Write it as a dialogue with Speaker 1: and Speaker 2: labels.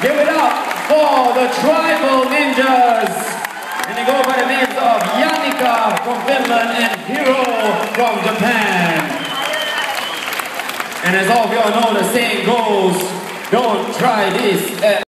Speaker 1: Give it up for the Tribal Ninjas. And they go by the names of Yannika from Finland and Hiro from Japan. And as all of y'all know, the saying goes, don't try this at